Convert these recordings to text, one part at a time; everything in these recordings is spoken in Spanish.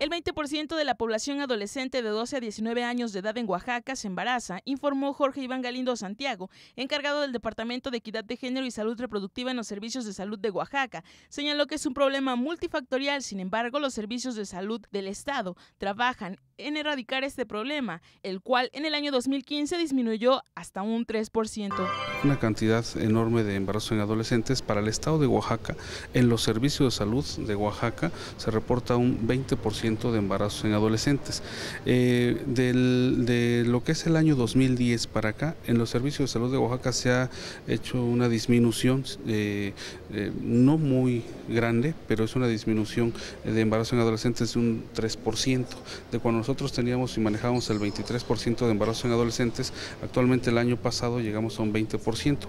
El 20% de la población adolescente de 12 a 19 años de edad en Oaxaca se embaraza, informó Jorge Iván Galindo Santiago, encargado del Departamento de Equidad de Género y Salud Reproductiva en los Servicios de Salud de Oaxaca. Señaló que es un problema multifactorial, sin embargo, los servicios de salud del Estado trabajan en erradicar este problema, el cual en el año 2015 disminuyó hasta un 3%. Una cantidad enorme de embarazos en adolescentes para el estado de Oaxaca. En los servicios de salud de Oaxaca se reporta un 20% de embarazos en adolescentes. Eh, de lo que es el año 2010 para acá, en los servicios de salud de Oaxaca se ha hecho una disminución, eh, eh, no muy grande, pero es una disminución de embarazos en adolescentes de un 3%. De cuando nosotros teníamos y manejábamos el 23% de embarazos en adolescentes, actualmente el año pasado llegamos a un 20%.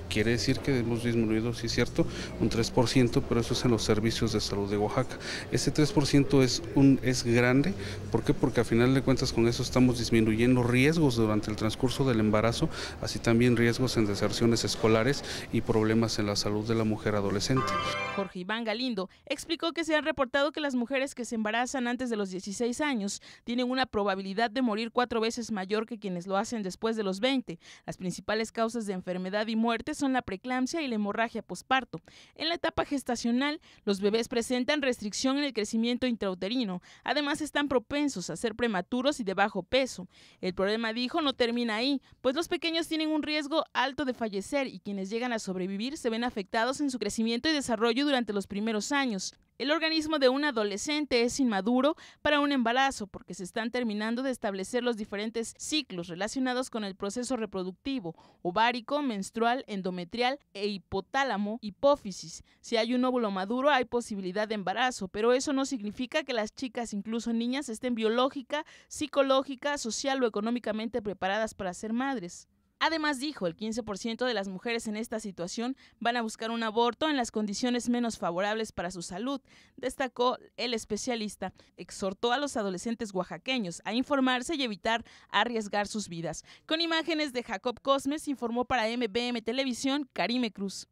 Quiere decir que hemos disminuido, sí es cierto, un 3%, pero eso es en los servicios de salud de Oaxaca. Ese 3% es, un, es grande, ¿por qué? Porque a final de cuentas con eso estamos disminuyendo riesgos durante el transcurso del embarazo, así también riesgos en deserciones escolares y problemas en la salud de la mujer adolescente. Jorge Iván Galindo explicó que se ha reportado que las mujeres que se embarazan antes de los 16 años tienen una probabilidad de morir cuatro veces mayor que quienes lo hacen después de los 20. Las principales causas de enfermedad y muerte son la preeclampsia y la hemorragia posparto. En la etapa gestacional, los bebés presentan restricción en el crecimiento intrauterino. Además, están propensos a ser prematuros y de bajo peso. El problema, dijo, no termina ahí, pues los pequeños tienen un riesgo alto de fallecer y quienes llegan a sobrevivir se ven afectados en su crecimiento y desarrollo durante los primeros años. El organismo de un adolescente es inmaduro para un embarazo porque se están terminando de establecer los diferentes ciclos relacionados con el proceso reproductivo, ovárico, menstrual, endometrial e hipotálamo, hipófisis. Si hay un óvulo maduro hay posibilidad de embarazo, pero eso no significa que las chicas, incluso niñas, estén biológica, psicológica, social o económicamente preparadas para ser madres. Además dijo, el 15% de las mujeres en esta situación van a buscar un aborto en las condiciones menos favorables para su salud, destacó el especialista. Exhortó a los adolescentes oaxaqueños a informarse y evitar arriesgar sus vidas. Con imágenes de Jacob Cosmes informó para MBM Televisión Karime Cruz.